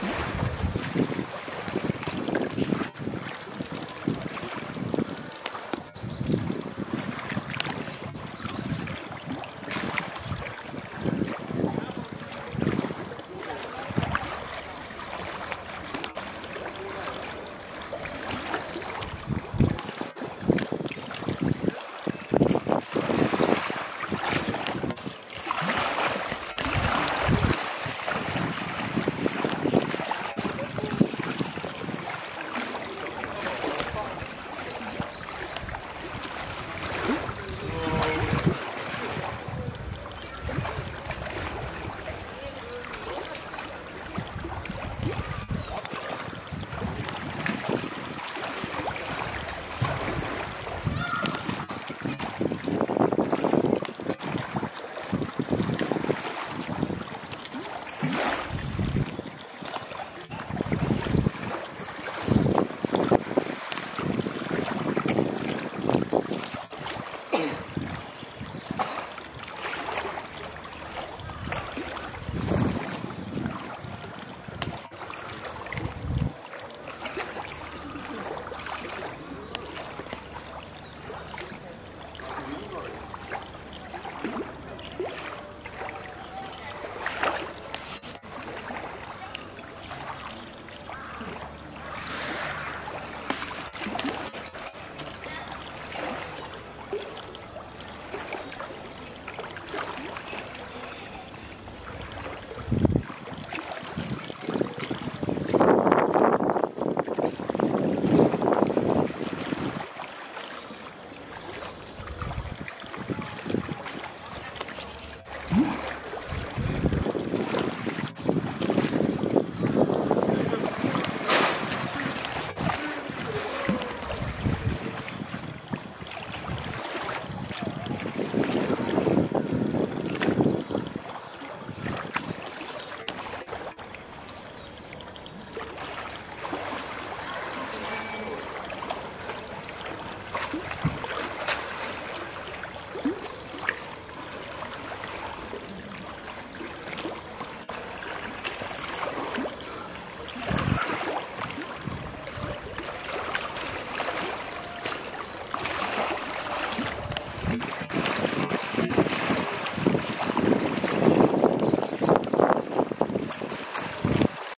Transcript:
Yeah.